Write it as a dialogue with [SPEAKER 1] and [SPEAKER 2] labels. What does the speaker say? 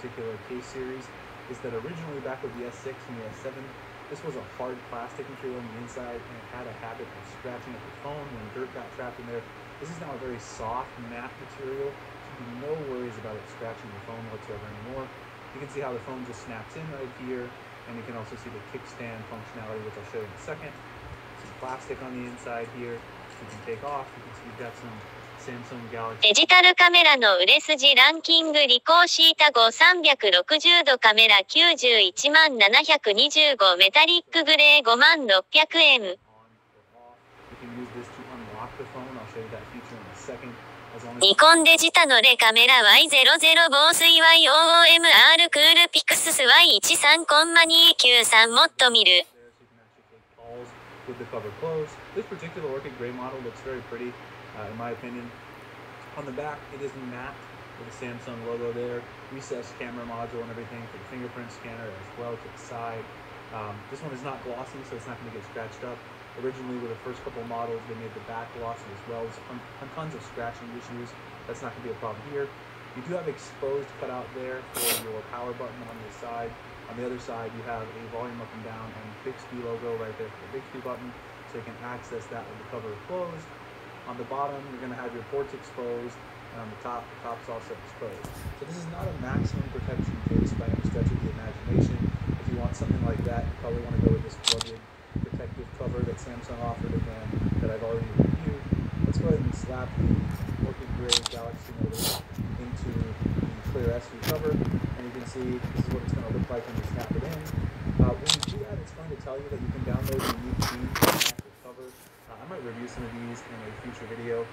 [SPEAKER 1] particular case series is that originally back with the S6 and the S7, this was a hard plastic material on the inside and it had a habit of scratching at the phone when dirt got trapped in there. This is now a very soft matte material, so no worries about it scratching your phone whatsoever anymore. You can see how the phone just snaps in right here, and you can also see the kickstand functionality, which I'll show you in a second. Some plastic on the inside here, you can take off. You can see you've got some
[SPEAKER 2] デジタルカメラの売れ筋ランキングリコーシータ5360度カメラ91725メタリックグレー5万600円ニコンデジタのレカメラ Y00 防水 YOOMR クールピクススワイ13コンマ293もっと見る
[SPEAKER 1] with the cover closed. This particular Orchid Gray model looks very pretty, uh, in my opinion. On the back, it is matte with the Samsung logo there, recessed camera module and everything for the fingerprint scanner as well to the side. Um, this one is not glossy, so it's not going to get scratched up. Originally, with the first couple models, they made the back glossy as well. There's ton- ton- tons of scratching issues. That's not going to be a problem here. You do have exposed cutout there for your power button on the side. On the other side, you have a volume up and down and Bixby logo right there for the Bixby button, so you can access that with the cover closed. On the bottom, you're going to have your ports exposed, and on the top, the top's also exposed. So this is not a maximum protection case by any stretch of the imagination. If you want something like that, you probably want to go with this rugged protective cover that Samsung offered again that I've already reviewed. Let's go ahead and slap the Galaxy Note into the clear SU cover, and you can see this is what it's going to look like when you snap it in. Uh, when you do that, it's going to tell you that you can download the unique theme cover. Uh, I might review some of these in a future video.